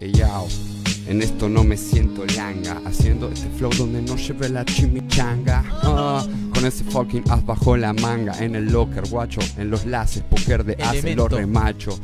Ey, yao, en esto no me siento langa Haciendo este flow donde no lleve la chimichanga. Ah, Con ese fucking as bajo la manga En el locker, guacho En los laces, poker de as los Elemento.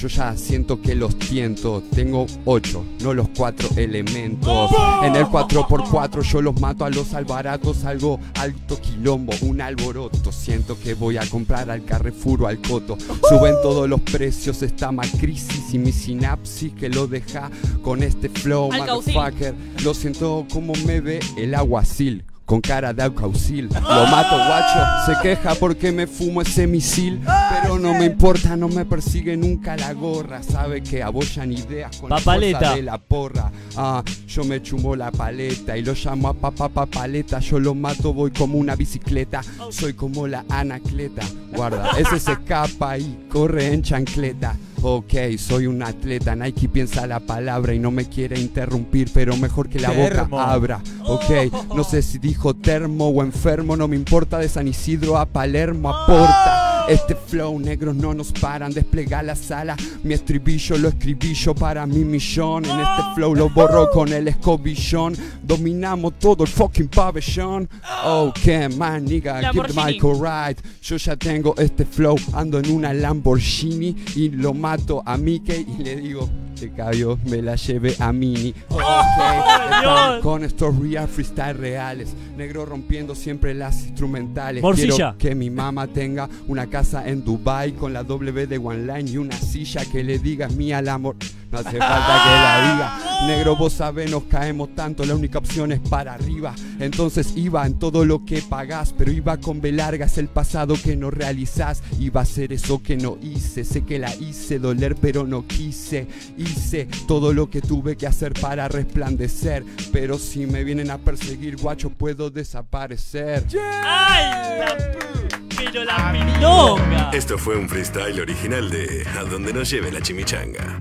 Yo ya siento que los tiento. Tengo ocho, no los cuatro elementos. En el 4x4 yo los mato a los albaratos. Algo alto quilombo, un alboroto. Siento que voy a comprar al Carrefour o al Coto. Suben todos los precios, está mal crisis Y mi sinapsis que lo deja con este flow. Motherfucker. Lo siento como me ve el aguacil con cara de alcaucil Lo mato guacho, se queja porque me fumo ese misil. Pero no me importa, no me persigue nunca la gorra. Sabe que abollan ideas con Papaleta. la fuerza de la porra. Ah, yo me chumo la paleta y lo llamo a papá papaleta. Yo lo mato, voy como una bicicleta. Soy como la anacleta. Guarda, ese se escapa y corre en chancleta Ok, soy un atleta, Nike piensa la palabra y no me quiere interrumpir, pero mejor que la Termo. boca abra. Ok, no sé si dijo termo o enfermo, no me importa de San Isidro a Palermo aporta. Este flow negros no nos paran, desplega la sala. Mi estribillo lo escribí yo para mi millón. En este flow lo borro con el escobillón. Dominamos todo el fucking pabellón. Ok, man, nigga, keep the mic alright. Yo ya tengo este flow, ando en una Lamborghini y lo mato a Mickey y le digo. Te cabió, me la llevé a Mini. Ok, están con estos real freestyle reales. Negro rompiendo siempre las instrumentales. Morcilla. Quiero que mi mamá tenga una casa en Dubai con la W de One Line y una silla que le diga es mía el amor. No hace falta que la diga. Negro, vos sabés, nos caemos tanto. La única opción es para arriba. Entonces iba en todo lo que pagás. Pero iba con B larga, es el pasado que no realizás. Iba a ser eso que no hice. Sé que la hice doler, pero no quise. Hice todo lo que tuve que hacer para resplandecer. Pero si me vienen a perseguir, guacho, puedo desaparecer. ¡Ay! La... Pero la milonga. Esto fue un freestyle original de A donde nos lleve la chimichanga.